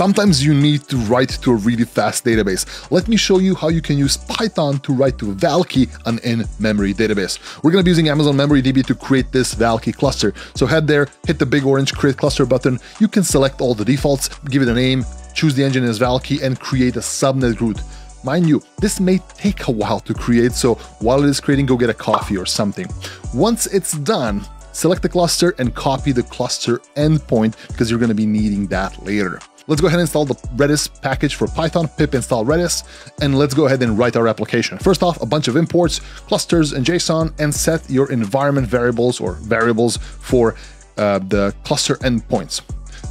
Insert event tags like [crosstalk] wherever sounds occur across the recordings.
Sometimes you need to write to a really fast database. Let me show you how you can use Python to write to Valkey, an in-memory database. We're to be using Amazon MemoryDB to create this Valkey cluster. So head there, hit the big orange create cluster button. You can select all the defaults, give it a name, choose the engine as Valkey and create a subnet root. Mind you, this may take a while to create, so while it is creating, go get a coffee or something. Once it's done, select the cluster and copy the cluster endpoint because you're going to be needing that later. Let's go ahead and install the Redis package for Python, pip install Redis, and let's go ahead and write our application. First off, a bunch of imports, clusters, and JSON, and set your environment variables or variables for uh, the cluster endpoints.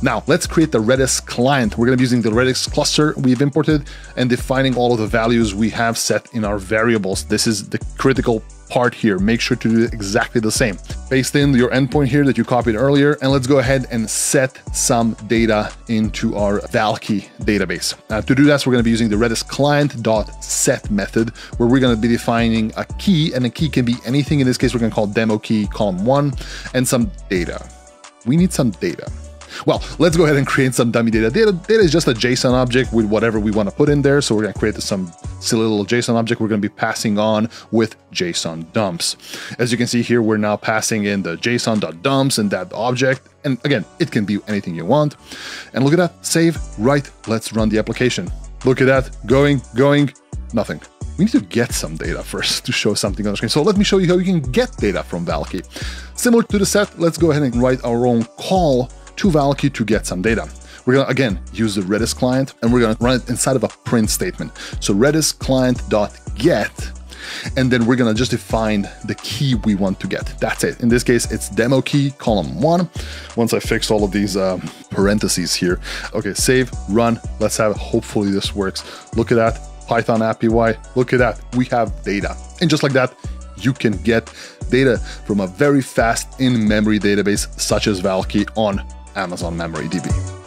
Now, let's create the Redis client. We're going to be using the Redis cluster we've imported and defining all of the values we have set in our variables. This is the critical part here. Make sure to do exactly the same. Paste in your endpoint here that you copied earlier, and let's go ahead and set some data into our Valkey database. Uh, to do that, we're going to be using the Redis client.set method, where we're going to be defining a key, and a key can be anything. In this case, we're going to call demo key column one, and some data. We need some data. Well, let's go ahead and create some dummy data. Data, data is just a JSON object with whatever we want to put in there. So we're going to create some silly little JSON object we're going to be passing on with JSON dumps. As you can see here, we're now passing in the JSON.dumps and that object. And again, it can be anything you want. And look at that, save, right, let's run the application. Look at that, going, going, nothing. We need to get some data first [laughs] to show something on the screen. So let me show you how you can get data from Valkey. Similar to the set, let's go ahead and write our own call to Valkey to get some data. We're gonna again use the Redis client and we're gonna run it inside of a print statement. So Redis client.get and then we're gonna just define the key we want to get. That's it. In this case, it's demo key column one. Once I fix all of these uh, parentheses here. Okay, save, run. Let's have, it. hopefully this works. Look at that, Python app UI. Look at that, we have data. And just like that, you can get data from a very fast in-memory database such as Valkey on Amazon MemoryDB.